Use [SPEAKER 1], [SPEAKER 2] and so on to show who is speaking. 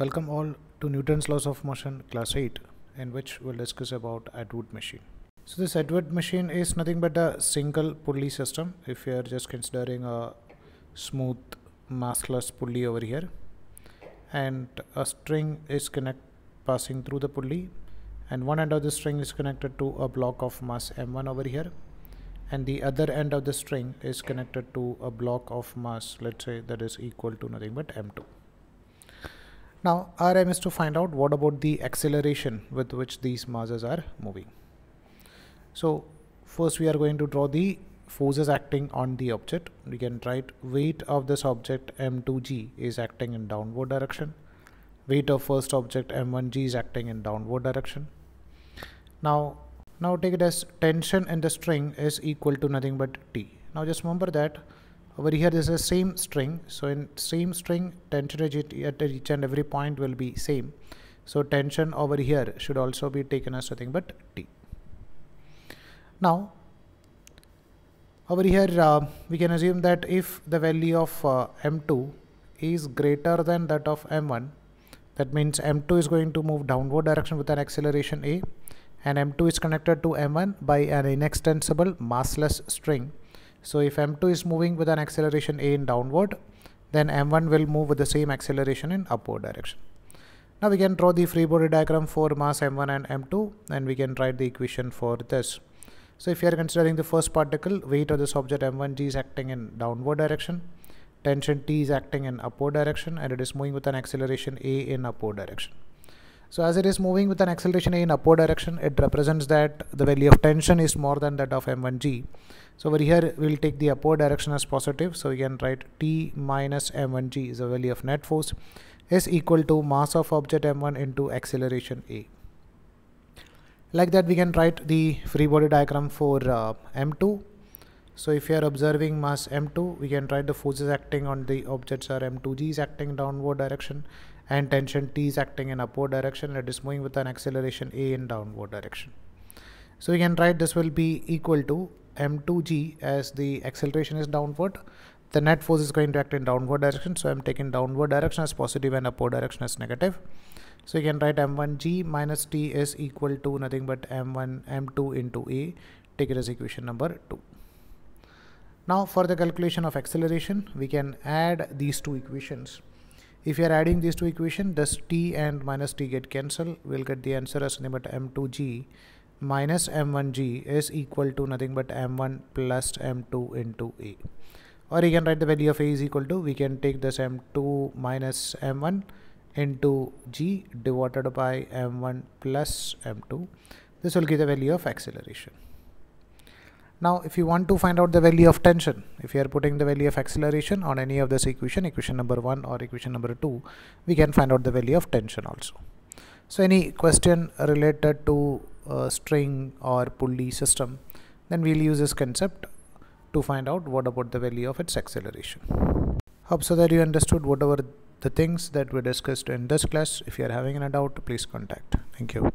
[SPEAKER 1] Welcome all to Newton's laws of motion class 8 in which we'll discuss about Atwood machine. So this Atwood machine is nothing but a single pulley system if you are just considering a smooth massless pulley over here and a string is connect passing through the pulley and one end of the string is connected to a block of mass m1 over here and the other end of the string is connected to a block of mass let's say that is equal to nothing but m2 now our aim is to find out what about the acceleration with which these masses are moving. So first we are going to draw the forces acting on the object. We can write weight of this object m2g is acting in downward direction. Weight of first object m1g is acting in downward direction. Now now take it as tension in the string is equal to nothing but T. Now just remember that over here this is same string. So in same string tension at each and every point will be same. So tension over here should also be taken as nothing but T. Now over here uh, we can assume that if the value of uh, M2 is greater than that of M1 that means M2 is going to move downward direction with an acceleration A and M2 is connected to M1 by an inextensible massless string so if m2 is moving with an acceleration a in downward, then m1 will move with the same acceleration in upward direction. Now we can draw the free body diagram for mass m1 and m2 and we can write the equation for this. So if you are considering the first particle, weight of this object m1g is acting in downward direction, tension T is acting in upward direction and it is moving with an acceleration a in upward direction. So as it is moving with an acceleration in upward direction, it represents that the value of tension is more than that of m1g. So over here we'll take the upward direction as positive. So we can write T minus m1g is the value of net force is equal to mass of object m1 into acceleration a. Like that we can write the free body diagram for uh, m2. So if you are observing mass m2 we can write the forces acting on the objects are m2g is acting downward direction and tension T is acting in upward direction. It is moving with an acceleration A in downward direction. So we can write this will be equal to m2g as the acceleration is downward. The net force is going to act in downward direction. So I'm taking downward direction as positive and upward direction as negative. So you can write m1g minus t is equal to nothing but m1 m2 into a. Take it as equation number 2 now for the calculation of acceleration we can add these two equations if you are adding these two equations, this t and minus t get cancelled. We'll get the answer as nothing but m2g minus m1g is equal to nothing but m1 plus m2 into a. Or you can write the value of a is equal to, we can take this m2 minus m1 into g divided by m1 plus m2. This will give the value of acceleration. Now if you want to find out the value of tension, if you are putting the value of acceleration on any of this equation, equation number 1 or equation number 2, we can find out the value of tension also. So any question related to string or pulley system, then we'll use this concept to find out what about the value of its acceleration. Hope so that you understood whatever the things that we discussed in this class. If you are having any doubt, please contact. Thank you.